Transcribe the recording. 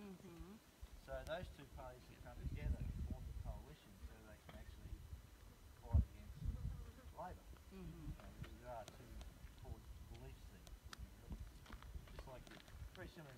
Mm-hmm. So those two parties have come together and formed a coalition so they can actually fight against Labor. Mm-hmm. You there- are two core beliefs there. Just like the, very similar